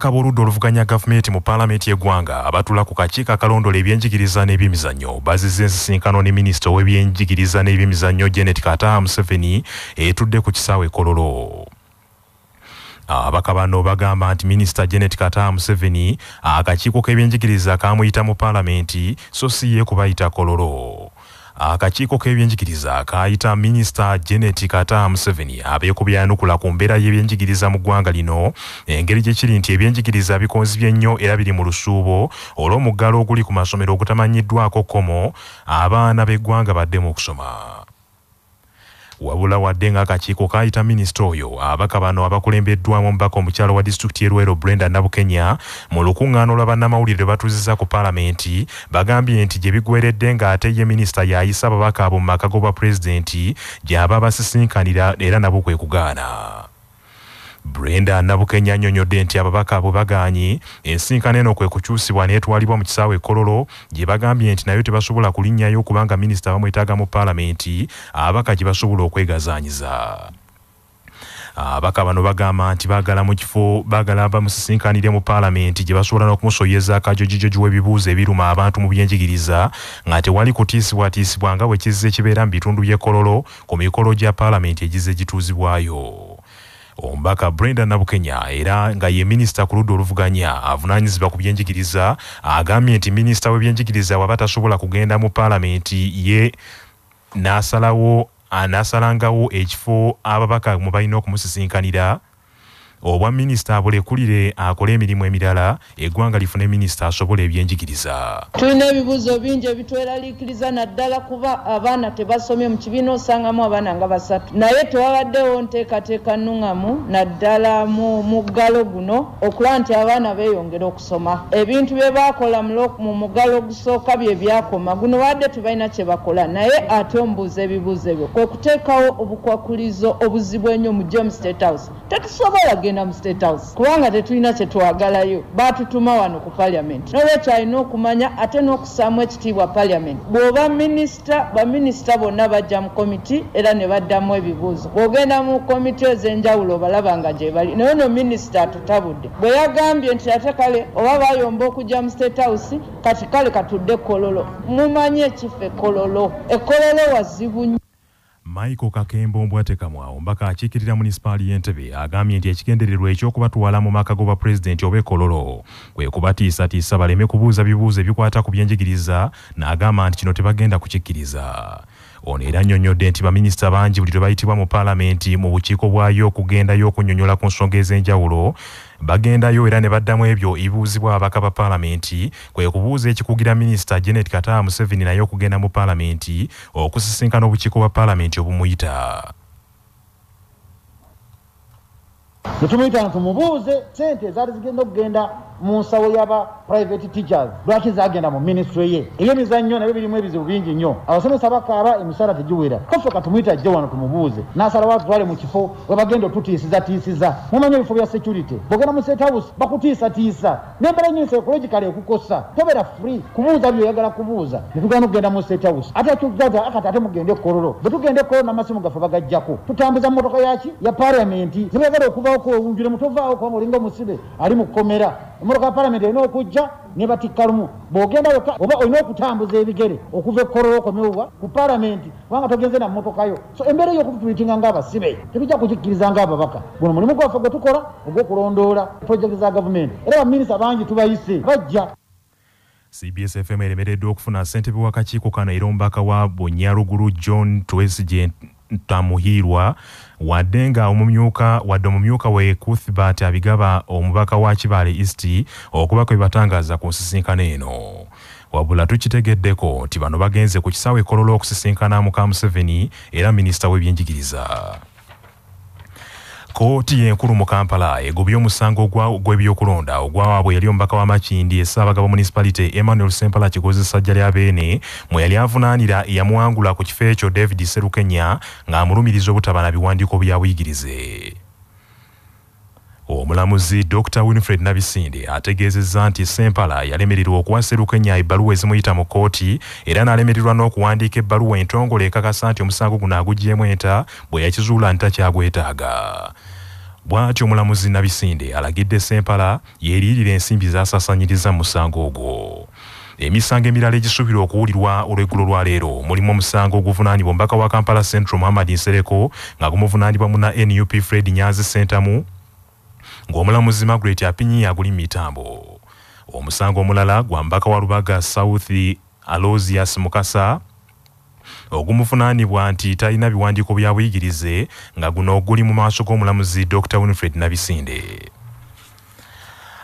ababaka b'oludda oluvuganya gavumenti mu paalamenti y'eggwanga abatuula ku kakiiko akalondola ebyenjigiriza n'ebyemizannyo. Bazizza ensisinkano ne minisita ow'ebyenjigiriza n'ebyemizannyo janet kataha museveni etudde ku kisaawe kololo. Ababaka bano bagamba nti minisita janet kataha museveni akakiiko k'ebyenjigiriza kamuyita mu paalamenti so si ye kubayita kololo akakiiko k'ebyenjigiriza kaayita minisita janet kataha museveni abeekubyanukula ku mbeera y'ebyenjigiriza mu ggwanga lino. Engeri gye kiri nti ebyenjigiriza bikonzibye nnyo era biri mu lusuubo olw'omuggalo oguli ku masomero ogutamanyiddwako komo abaana b'eggwanga baddemu okusoma wabula wadde ng'akakiiko kaayita minisita oyo abaka bano abakulembeddwamu omubaka omukyalo wa disitulikiti y'erwero brenda nabukenya mu lukuŋŋaano lwa bannamawulire batuuzizza ku paalamenti bagambye nti gye bigweredde ng'ate ye minisita y'ayisa ababaka abo mu maka g'obwapulezidenti gy'aba basisinkanira era nabo kwe kugaana brenda nabukenya annyonnyodde nti ababaka abo bagaanye ensinkano eno kwe kukyusibwa n'etwalibwa mu kisaawe kololo gye bagambye nti nayo tebasobola kulinnyayo kubanga minisita bamwetaaga mu paalamenti abaka gye basobola okwegazaanyiza abaka bano bagamba nti baagala mu kifo baagala bamusisinkanire mu paalamenti gye basobola n'okumusoyeza akajojijoji w'ebibuuzo ebiruma abantu mu byenjigiriza nga tewali kutiisibwatiisibwa nga bwe kizze kibeera mu bitundu by'ekololo ku mikolo gya paalamenti egizze gituuzibwayo omubaka brenda nabukenya era nga ye minisita ku ludda oluvuganya avunaanyizibwa ku byenjigiriza agambye nti minisita w'ebyenjigiriza waba tasobola kugenda mu paalamenti ye n'asalawo n'asalangawo ekifo ababaka mwe balina okumusisinkanira obwa minisita abulekulire akole emirimu emirala eggwanga lifune minisita asobola ebyenjigiriza. Tulina ebibuuzo bingi ebitweraliikiriza naddala kuba abaana tebasomye mu kibiina osangamu abaana nga basatu. Naye tewabaddewo nteekateeka nnuŋŋamu naddala mu muggalo guno okulaba nti abaana beeyongera okusoma. Ebintu bye baakola mu muggalo ogusooka bye byakoma guno badde tebalina kye bakola. Naye ate omubuuza ebibuuzo ebyo kwe kuteekawo obukwakulizo obuzibu ennyo mu james state house tetusobola kugenda mu state house. Kubanga tetulina kyetwagalayo batutuma wano ku paliament nolwekyo alina okumanya ate n'okusaamu ekitiibwa paliament bw'oba minisita baminisita bonna bajja mu komiti era ne baddamu ebibuuzo. Bw'ogenda mu komiti ez'enjawulo obalaba nga gye bali. Naye no minisita atutabudde bwe yagambye nti ate kale oba bayomba okujja mu state house kati kale katudde kololo. Mumanyi ekifa ekololo ekololo wazibu nnyo michael kakembo mbwatekamwawo mbaka akiikirira munisipaali y'entebe agambye nti ekigendererwa ekyokubatwala mu maka g'obwapulezidenti oba ekololo kwe kubatiisatiisa baleme kubuuza bibuuzo ebikwata ku byenjigiriza n'agamba nti kino tebagenda kukikkiriza ono era annyonnyodde nti baminisita bangi buli lwe bayitibwa mu paalamenti mu bukiiko bwayo okugendayo okunnyonnyola ku nsonga ez'enjawulo. Bagendayo era ne baddamu ebyo ebibuuzibwa ababaka ba paalamenti. Kwe kubuuza ekikugira minisita janet kataha museveni naye okugenda mu paalamenti okusisinkana obukiiko bwa paalamenti obumuyita. Netumuyita tumubuuze sente ezaali zigenda okugenda mu nsawo y'aba private teachers. Lwaki zagenda mu ministry ye? Ebyemizannyo nabyo birimu ebizibu bingi nnyo. Abasomesa bakaaba emisaala tegiwera. Kaffe katumuyita ajje wano tumubuuze. N'asalawo atutwale mu kifo we bagenda otutiisizatiisiza mumanyi ebifo bya security. Bwogenda mu state house bakutiisatiisa nembeera nnyo psychological ekukosa. Tobeera free. Kubuuza byoyagala kubuuza. Netugenda okugenda mu state house. Ate tugaza akati ate mugende ekololo bwe tugenda ekololo n'amasimu gaffe bagajjako. Tutambuza motoka yaki ya paliamenti zibagala okuvaawo owunjire mutovaawo kubanga olinga omusibe ali mu kkomera emotoka ya palamenti erina okujja nebatikka lumu bwogenda weka oba olina okutambuza ebigere okuva ekkololo okomewwa ku palamenti kubanga togenze na mmotokayo so embeera eyokutuyinga ngaabasibe tebijja kukikkiriza ngaababaka guno mulimu gwaffe gwe tukola ogw'okulondoola projekiti za gavumenti. Era baminisita bangi tubayise bajja. Cbs fm eremereddwa okufuna ssentebe w'akakiiko kano era omubaka wa bonyaruguru john twesige tamuhiirwa wadde nga omumyuka wadde omumyuka we kuthbert abigaba omubaka wa kibaale east okuba kwe batangaaza ku nsisinkano eno. Wabula tukitegeddeko nti bano bagenze ku kisaawe ekololo okusisinkana muka museveni era minisita w'ebyenjigiriza kooti enkulu mu kampala. Egobye omusango gw'ebyokulonda ogwawaabwe yali omubaka wa makindi essaabagabo munisipalite emmanuel sempala kigozi sajja lya beene mwe yali avunaanira yamuwangula ku kifo ekyo david serukenya ng'amulumiriza obutaba na biwandiiko bya buyigirize omulamuzi dr. Winfred nabisinde ategeezezza nti sempala yalemererwa okuwa serukenya ebbaluwa ezimuyita mu kooti era n'alemererwa n'okuwandiika ebbaluwa entongole ekakasa nti omusango guno agugyemu enta bwe yakizuula nti takyagwetaaga bw'atyo omulamuzi nabisinde alagidde sempala yeeriirira ensimbi zasasanyiriza mu musango ogwo. Emisango emirala egisuubirwa okuwulirwa olweggulo lwa leero mulimu omusango oguvunaanibwa omubaka wa kampala central muhammad nsereko nga gumuvunaanibwa muna nup fred nyazi sentamu ng'omulamuzi magret apinyi aguli mitambo. Omusango omulala gwa mbaka wa lubaga south alosius mukasa ogumuvunaanibwa nti talina biwandiiko bya buyigirize nga guno oguli mu maaso g'omulamuzi dr winfred nabisinde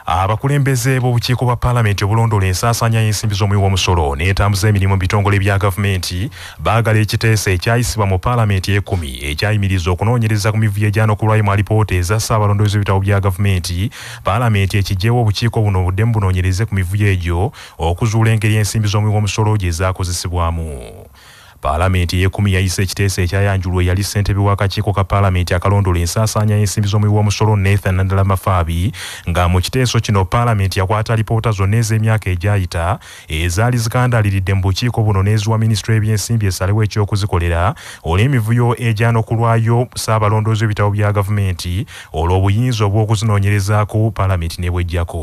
abakulembeze b'obukiiko bwa paalamenti obulondoola ensaasaanya y'ensimbi z'omuwi w'omusolo n'entambuza emirimu mu bitongole bya gavumenti baagala ekiteeso ekyayisibwa mu paalamenti ekumi ekyayimiriza okunoonyereza ku mivuyo egyanokulwayo mu alipoota eza ssaabalondoozi w'ebitabo bya gavumenti. Paalamenti ekigyewo obukiiko buno buddemu bunoonyereze ku mivuyo egyo okuzuula engeri ensimbi z'omuwi w'omusolo gye zaakozesebwamu paalamenti eyekumi yayisa ekiteeso ekyayanjulwa eyali ssentebe w'akakiiko ka paalamenti akalondoola ensaasaanya y'ensimbi z'omuwi w'omusolo nathan nandala mafaabi nga mu kiteeso kino paalamenti yakwata alipoota zonna ez'emyaka egyayita ezaali zikandaliridde mu bukiiko buno n'eziwa minisitule y'ebyensimbi esalewo ekyokuzikolera olw'emivuyo egyanokulwayo saabalondoozi w'ebitabo bya gavumenti olw'obuyinza obw'okuzinoonyerezaako paalamenti n'ebwejjako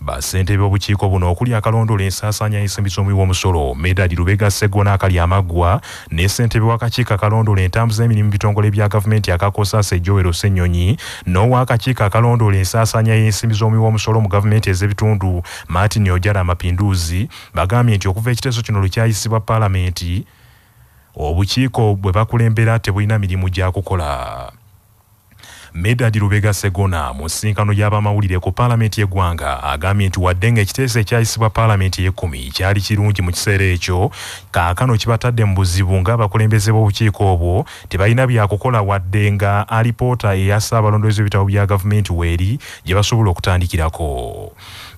bassentebe b'obukiiko buno okuli akalondoola ensaasaanya y'ensimbi z'omuwi w'omusolo. Medadi lubega segona akali amaggwa ne ssentebe w'akakiiko akalondoola entambuza emirimu bitongole bya gavumenti akakosasa ejowero ssennyonyi n'ow'akakiiko akalondoola ensaasaanya y'ensimbi z'omuwi w'omusolo mu gavumenti ez'ebitundu. Martin ojara amapinduzi bagambye nti okuva ekiteeso kino lukyayisibwa paalamenti obukiiko bwe bakulembera tebulina mirimu gya kukola medadi lubega segona mu nsinkano y'abamawulire ku paalamenti y'eggwanga agambye nti wadde nga ekiteeso ekyayisibwa paalamenti y'ekkumi kyali kirungi mu kiseera ekyo kaakano kibatadde mu buzibu ng'abakulembeze b'obukiiko obwo tebalina byakukola wadde nga alipoota eya ssaabalondoozi w'ebitabo bya gavumenti weeri gye basobola okutandikirako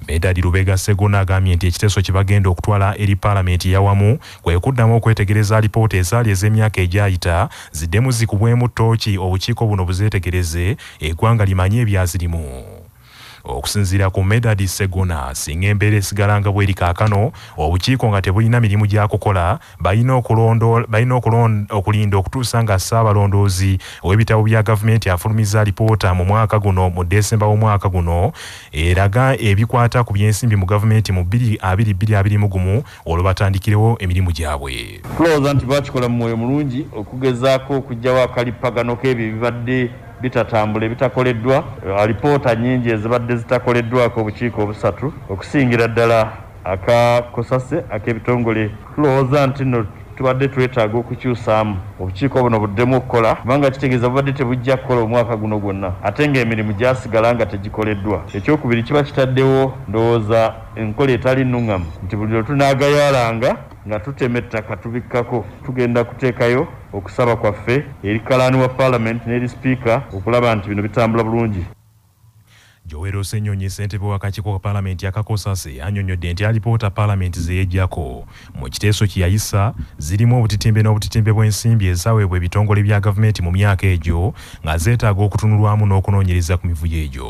medadi lubega segona agambye nti ekiteeso kye bagenda okutwala eri paalamenti eyawamu kwe kuddamu okwetegereza alipoota ezaali ez'emyaka egyayita ziddemu zikubwemu ttooki obukiiko buno buzeetegereze eggwanga limanye ebyazirimu okusinziira ku medadi segona singa embeera esigala nga bweri kaakano obukiiko nga tebulina mirimu gya kukola balina okulinda okutuusa nga ssaabalondoozi ow'ebitabo bya gavumenti afulumiza alipoota mu mwaka guno mu desemba w'omwaka guno eraga ebikwata ku byensimbi mu gavumenti mu 2221 olwo batandikirewo emirimu gyabwe. Tulowooza nti bakikola mu mwoyo mulungi okugezaako okugyawo akalipagano k'ebyo ebibadde bitatambula ebitakoleddwa alipoota nyingi ezibadde zitakoleddwako obukiiko obusatu okusingira ddala akakosase ak'ebitongole. Tulowooza nti nno tubadde twetaaga okukyusaamu obukiiko buno buddemu okukola kubanga kitegeeza bubadde tebujja kukola omwaka guno gwonna ate ng'emirimu gyasigala nga tegikoleddwa. Ekyokubiri kiba kitaddewo ndowooza enkola etali nnuŋŋamu nti buli lwe tunaagayaalanga nga tutema ettaka tubikkako tugenda kuteekayo okusaba kwaffe eri kalaani wa paalamenti n'eri sipiika okulaba nti bino bitambula bulungi. Jowero ssenyonyi ssentebe w'akakiiko ka paalamenti akakosase annyonnyodde nti alipoota paalamenti ze yeggyako mu kiteeso kye yayisa zirimu obutitimbe n'obutitimbe bw'ensimbi ezaweebwa ebitongole bya gavumenti mu myaka egyo nga zeetaaga okutunulwamu n'okunoonyereza ku mivuyo egyo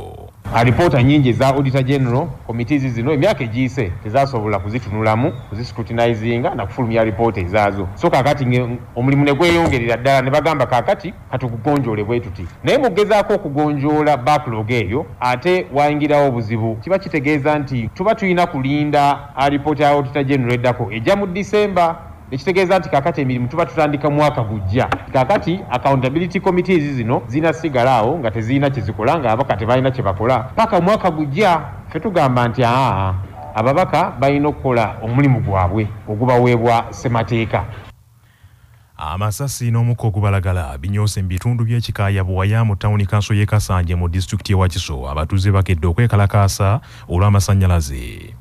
alipoota nyingi eza auditor general komitizi zino emyaka egiyise tezasobola kuzitunulamu kuziscrutinizinga nakufulumya alipoota ezaazo so kakati omulimu ne gweyongerera ddala ne bagamba kakati katukugonjoole bwe tuti. Naye mugezaako okugonjoola backlog eyo ate wayingirawo obuzibu kiba kitegeeza nti tuba tulina kulinda alipoota ya auditor general eddako ejja mu disemba ekitegeeza nti kakati emirimu tuba tutandika mwaka gujja. Kakati accountability committees zino zinasigala awo nga tezirina kyezikola nga ababaka tebalina kyebakola paka mwaka gujja fe tugamba nti aa ababaka balina okukola omulimu gwabwe ogubaweebwa ssemateeka. Amasasi n'omukka ogubalagala binyoose mu bitundu by'ekikaaya buwaya mu tawuni kanso y'e kasanje mu disitulikiti y'ewakiso abatuuze bakedde okwekalakaasa olw'amasannyalaze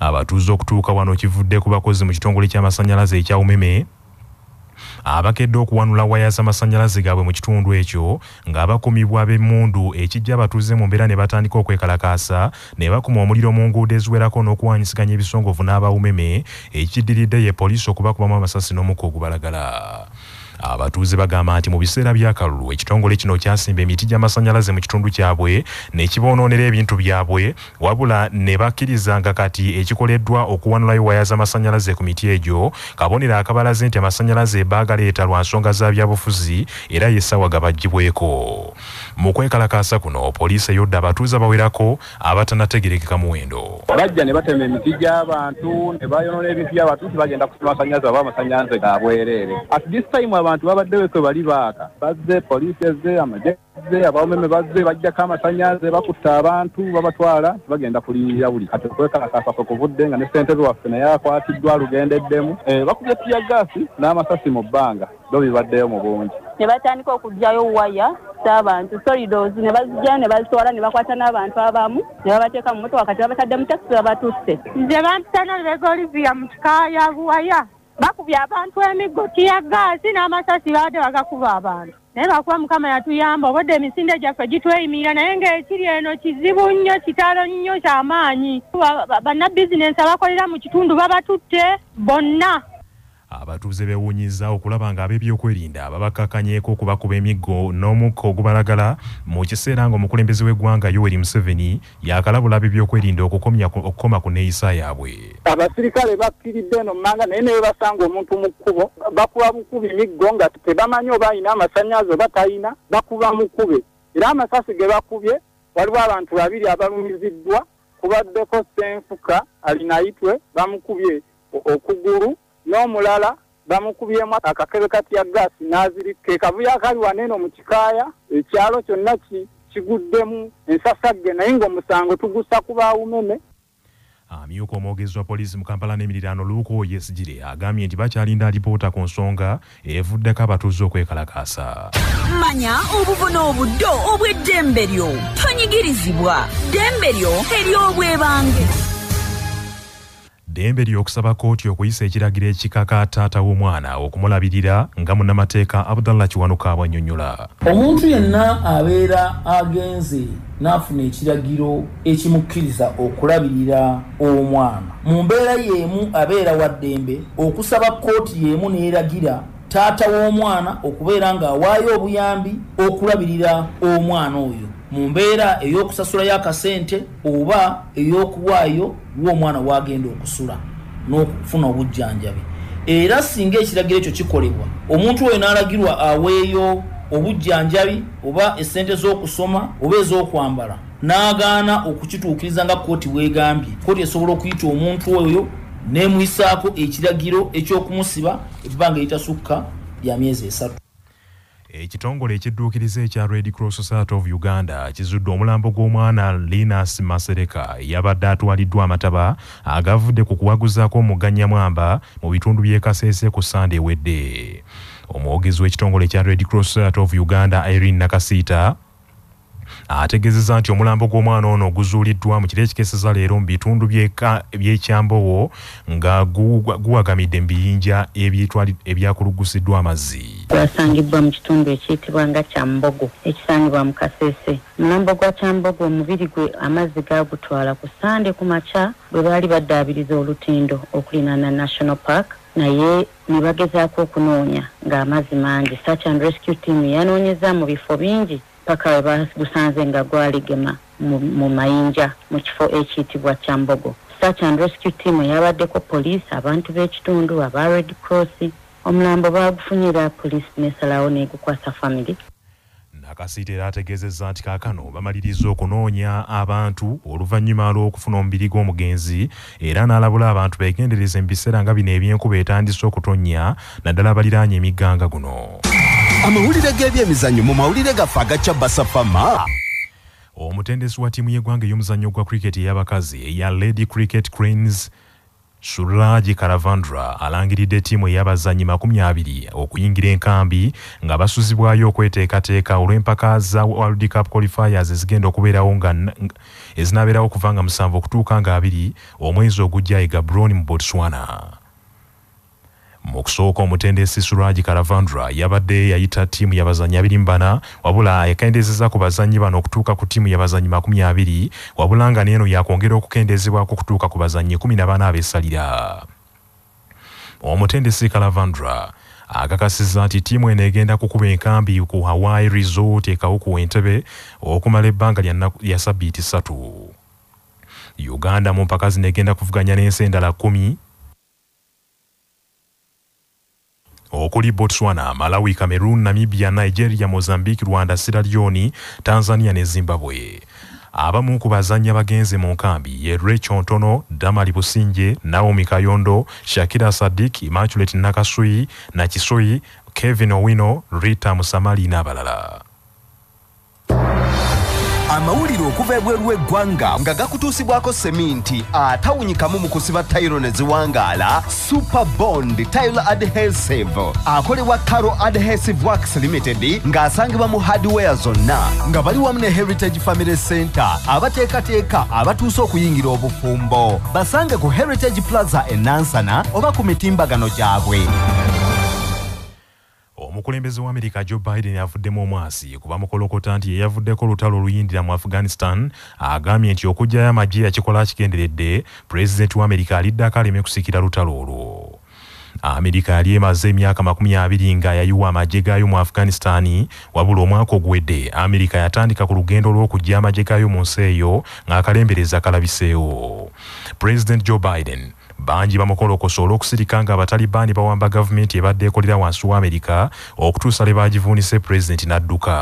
abatuuze okutuuka wano kivudde ku bakozi mu kitongole ky'amasannyalaze ekya umeme abakedde okuwanula waya z'amasannyalaze gaabwe mu kitundu ekyo ng'abakumibwa b'emmundu ekijja abatuuze mu mbeera ne batandika okwekalakaasa ne bakuma omuliro mu nguudo eziwerako n'okuwanyisiganya ebisongovu n'abawumeme ekiddiridde ye poliisi okubakubamu amasasi n'omukka ogubalagala abatuuze bagamba nti mu biseera byakalulu ekitongole kino kyasimba emiti gy'amasannyalaze mu kitundu kyabwe ne kiboonoonera ebintu byabwe wabula ne bakkiriza nga kati ekikoleddwa okuwanulayo waya z'amasannyalaze ku miti egyo. Kabonero akabalaze nti amasannyalaze baagaleeta lwa nsonga za byabufuzi era yessaawa gabagibweko mu kwekalakaasa kuno poliisi eyodde abatuuze abawerako abatanategerekeka muwendo. Bajja ne batema emiti gy'abantu ne bayonoona ebintu by'abantu nti bagenda kusima amasannyalaze oba amasannyalaze ga bwereere at this time abantu babaddewo kwe bali baaka bazze poliisi ezze amagye bazze abawomeme bazze bajjako amasannyalaze bakutta abantu babatwala bagenda kuliyirira buli kati okwekalakaasa kwe kuvudde nga ne ssentebe waffe naye akwatiddwa lugendeddemu Eh, bakubye tiya gaasi n'amasasi mu bbanga bo bibaddeyo mu bungi. Ne batandika okuggyayo waya z'abantu solidos ne bazijjayo ne bazitwala ne bakwata n'abantu abamu ne babateeka mu motoka kati babatadde mu takisi babatusse nze bampitana lubega olivia mu kikaya buwaya bakubye abantu emiggo tiya gaasi n'amasasi baadde bagakuba abantu. Naye lwakuba mukama yatuyamba obodde emisinde gyaffe gitweyimirira naye ng'ekiri eno kizibu nnyo kitalo nnyo kyamaanyi. Ba- ba- bannabizinensi abakolera mu kitundu babatutte bonna abatuuze beewuunyiza okulaba nga ab'ebyokwerinda babakkakanyeeko okubakuba emiggo n'omukka ogubalagala mu kiseera ng'omukulembeze w'eggwanga yoweri museveni yakalabula ab'ebyokwerinda okukomya ku- okukoma ku neeyisa yaabwe. Abasirikale bakkiridde eno mmanga naye ne basanga omuntu mu kkubo bakuba bukubi emiggo nga tebamanyi oba alina amasannyalaze oba talina bakuba mukube era amasasi ge bakubye waliwo abantu babiri abalumiziddwa kubaddeko senfuka alinayitwe bamukubye okugulu n'omulala bamukubyemu akakebe katya gaasi n'aziri ke kavuyo akali wano eno mu kikaaya ekyalo kyonna ki- kiguddemu ensasagge naye ng'omusango tugussa ku baawumeme. Amyuka omwogezi wa poliisi mu kampala n'emiriraano luuko yesigire agambye nti bakyalinda alipoota ku nsonga evuddeko abatuuze okwekalakaasa. Manya obuvuna obuddo obw'eddembe lyo. Tonyigirizibwa ddembe lyo ery'obwebange ddembe ly'okusaba kooti okuyisa ekiragiro ekikaka taata w'omwana okumulabirira nga munnamateeka abdallah kiwanuka bwannyonnyola omuntu yenna abeera agenze n'afuna ekiragiro ekimukkiriza okulabirira omwana. Mu mbeera y'emu abeera wa ddembe okusaba kooti y'emu n'eragira taata w'omwana okubeera ng'awaayo obuyambi okulabirira omwana oyo mu mbeera ey'okusasulayo akasente oba ey'okuwaayo lw'omwana w'agenda okusula n'okufuna obujjanjabi. Era singa ekiragiro ekyo kikolebwa omuntu oyo n'alagirwa aweeyo obujjanjabi oba essente z'okusoma oba ez'okwambala n'agaana okukituukiriza nga kooti weegambye. Kooti esobola okuyita omuntu oyo n'emuyisaako ekiragiro eky'okumusiba ebbanga eritasukka lya myezi esatu ekitongole ekidduukiriza ekya red cross society of uganda kizudde omulambo gw'omwana linas masereka. Eyabadde atwaliddwa amataba agavudde ku kuwaguzaako omuganyamwamba mu bitundu by'e kaseese ku sande ewedde. Omwogezi w'ekitongole ekya red cross society of uganda irene nakasiita ategeezezza nti omulambo gw'omwana ono guzuuliddwa mu kiro ekikeeseza leero mu bitundu by'ekyambowo nga gu- guwagamidde mu biyinja ebyakulugusiddwa amazzi. Gwasangibwa mu kitundu ekiyitibwa nga kyambogo ekisangibwa mu kaseese mulambo gwa kyambogo omubiri gwe amazzi gagutwala ku sande ku makya bwe baali baddaabiriza olutindo okulinaana national park naye ne bagezaako okunoonya ng'amazzi mangi. Search and rescue team yanoonyeza mu bifo bingi paka we bagusanze nga gwaligema mu, mayinja mu kifo ekiyitibwa kyambogo. Search and rescue team yabaddeko poliisi abantu b'ekitundu aba red cross omulambo baagufunyira poliisi nesalawo negukwasa family. Nakasiita era ategeezezza nti kaakano bamaliriza okunoonya abantu oluvannyuma lw'okufuna omubiri gw'omugenzi era n'alabula abantu beegendereze mu biseera nga bino ebyenkuba etandise okutonnya naddala baliraanye emigganga guno amawulire g'ebyemizannyo mu mawulire gaffe agacya basafama omutendesi wa ttiimu y'eggwanga ey'omuzannyo gwa cricket ey'abakazi eya lady cricket cranes suraji karavandra alangiridde ttiimu ey'abazannyi makumi abiri okuyingira enkambi nga basuzibwayo okweteekateeka olw'empaka za world cup qualifiers ezigenda okubeerawo nga ezinaabeerawo okuva nga musanvu okutuuka nga abiri omwezi ogujja e gabroni mu botswana mu kusooka omutendesi suraji karavandra yabadde yayita ttiimu y'abazannyi abiri mu bana wabula yakendeezeza ku bazannyi bano okutuuka ku ttiimu y'abazannyi makumi abiri wabula nga n'eno yakwongera okukendeezebwako okutuuka ku bazannyi kumi na bana abeesalira. Omutendesi karavandra akakasizza nti ttiimu eno egenda kukuba enkambi ku hawaii resort ekawuku entebe okumala ebbanga lya sabbiiti ssatu. Uganda mu mpaka zino egenda kuvuganya n'ensi endala kumi okuli botswana malawi cameroon namibia nigeria mozambique rwanda sierra leone tanzania ne zimbabwe. Abamu ku bazannya bagenze mu nkambi ye rachel ntono damali businje naomi kayondo shakira sadik immaculate nakasui nakisoi kevin owino rita musamali n'abalala amawulire okuva ebweru w'eggwanga nga gakutuusibwako seminti atawunyikamu mu kusiba tayiro ne ziwangaala super bond tile adhesive. Akolebwa caro adhesive works limited ng'asangibwa mu hardware zonna. Nga bali wamu ne heritage family center abateekateeka abatuuse okuyingira obufumbo. Basange ku heritage plaza enansana oba ku mitimbagano gyabwe omukulembeze wa amerika joe biden avuddemu omwasi kuba mukolokota nti yeyavuddeko olutalo oluyindira mu afghanistan agambye nti okugjayo amagye yakikola kigenderedde pulezidenti wa amerika aliddako aleme kusikira lutalo olwo. Amerika yali emaze emyaka makumi abiri nga yayiwa amagye gaayo mu afghanistani wabula omwaka oguwedde amerika yatandika ku lugendo lw'okujja amagye gaayo mu nsi eyo ng'akalembereza kalabiseewo pulezidenti joe biden bangi bamukolokosa olw'okusirika nga abatalibaani bawamba gavumenti ebadde ekolera wansi wa amerika okutuusa lwe bagivuunise pulezidenti n'adduka.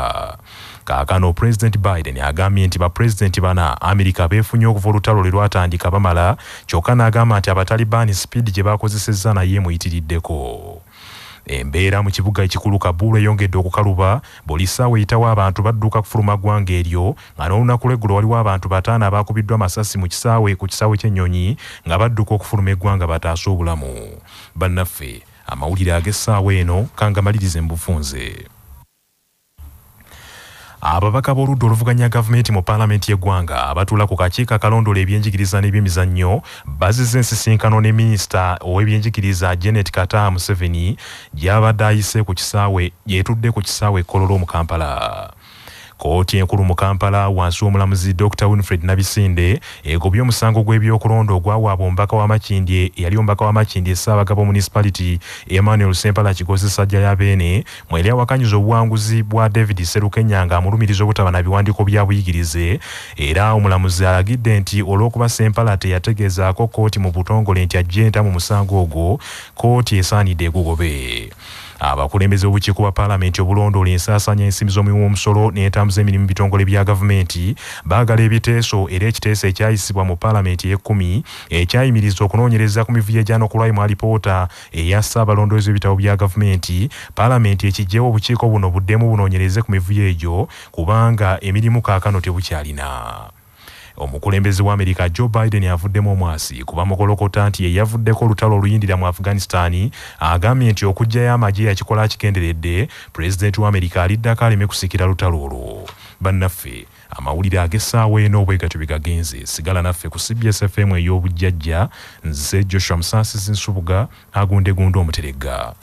Kaakano pulezidenti biden agambye nti bapulezidenti bana amerika beefunye okuva olutalo lwe lwatandika bamala kyokka n'agamba nti abatalibaani sipiidi gye bakozesezza naye emuyitiriddeko embeera mu kibuga ekikulu kabulu eyongedde okukaluba buli ssaawa eyitawo abantu badduka kufuluma ggwanga eryo nga n'olunaku lweggulo waliwo abantu bataano abakubiddwa amasasi mu kisaawe ku kisaawe ky'ennyonyi nga badduka okufuluma eggwanga bataase obulamu. Bannaffe amawulire ag'essaawa eno kangamalirize mu bufunze ababaka b'oludda oluvuganya gavumenti mu paalamenti y'eggwanga abatuula ku kakiiko akalondoola ebyenjigiriza n'ebyemizannyo bazizza ensisinkano ne minisita ow'ebyenjigiriza janet kata museveni gy'abadde ayise ku kisaawe yetudde ku kisaawe ekkololo mu kampala kooti enkulu mu kampala wansi w'omulamuzi dr winfred nabisinde egobye omusango gw'ebyokulonda ogwawaabwa omubaka w'amakindi eyali omubaka w'amakindi essaabagabo municipality emmanuel sempala kigozi sajja ya beene mweri awakanyiza obuwanguzi bwa david serukenya nga amulumiriza obutaba na biwandiiko bya buyigirize. Era omulamuzi alagidde nti olw'okuba sempala teyategeezaako kooti mu butongole nti ajjenta mu musango ogwo kooti esaanidde egugobe abakulembeze b'obukiiko bwa paalamenti obulondoola ensaasaanya ensimbi z'omulimu w'omusolo n'entambuza emirimu mu bitongole bya gavumenti baagala ebiteeso era ekiteeso ekyayisibwa mu paalamenti ey'ekkumi ekyayimiriza okunoonyereza ku mivuyo egyana okulwayi mu alipoota eya ssaabalondoozi w'ebitabo bya gavumenti. Paalamenti ekijjewo obukiiko buno buddemu bunoonyereze ku mivuyo egyo kubanga emirimu kaakano tebukyalina omukulembeze wa amerika joe biden avuddemu omwasi kuba mukolokota nti ye yavuddeko olutalo oluyindira mu afghanistani agambye nti okugjayo amagye yakikola kigenderedde pulezidenti wa amerika aliddako aleme kusikira lutalo olwo. Bannaffe amawulire ag'essaawa eno obwegatyo byegagenze sigala naffe ku cbs fm ey'obujjajja nze joshua musaasizi nsubuga agundegunda omuteregga